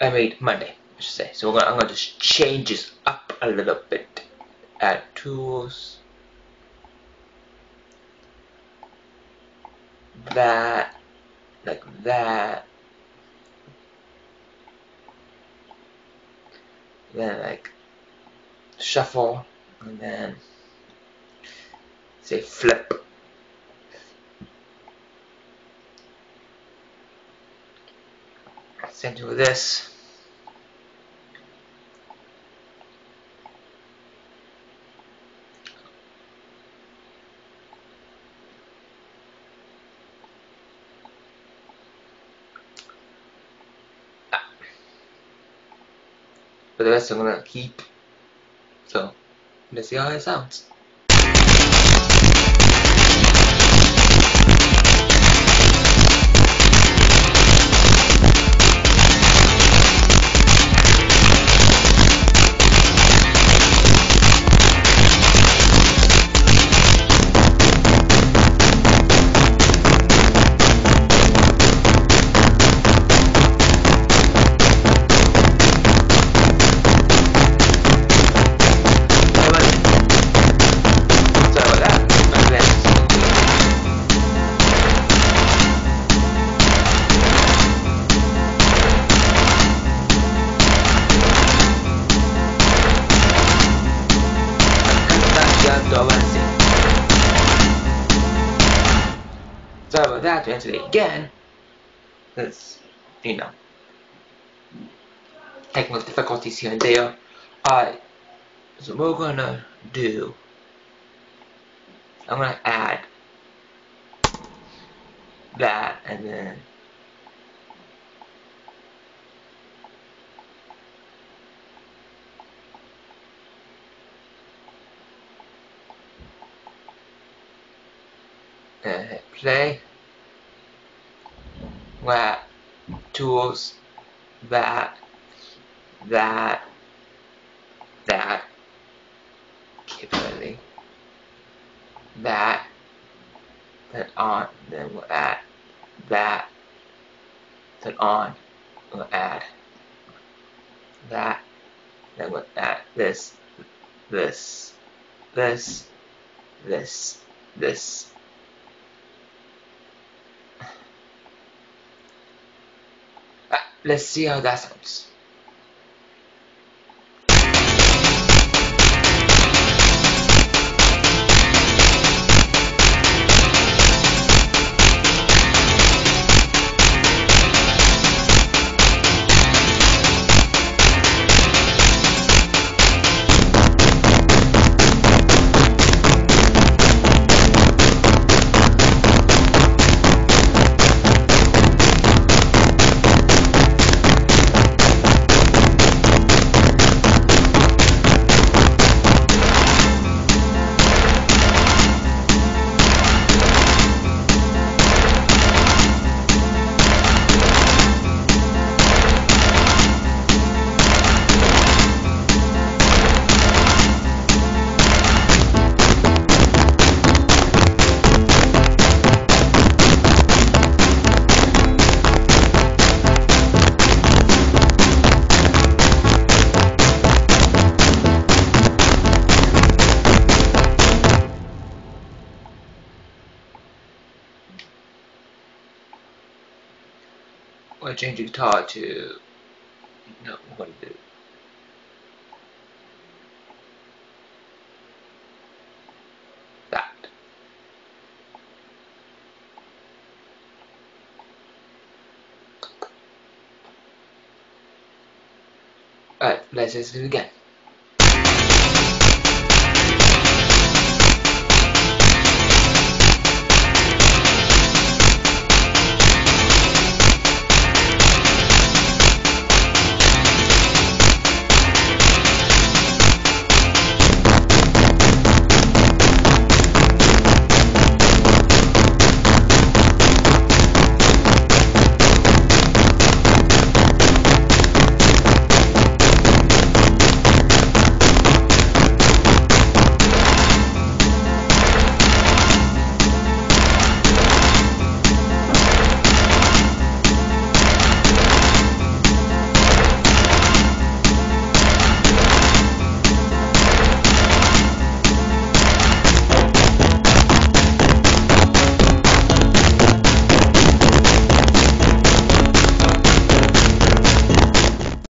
I made Monday, I should say. So gonna, I'm going to just change this up a little bit. Add tools. That, like that. Then like shuffle, and then say flip. Same thing with this. But the rest I'm gonna keep. So let's see how it sounds. Sorry about that to answer it again. Because, you know, technical difficulties here and there. Alright, so we're gonna do, I'm gonna add that and then and play where tools that that that capability that then on then we'll add that then on we'll add that then we'll add this this this this this Let's see how that sounds. Or change the guitar to no what to do. That. Alright, let's just do it again.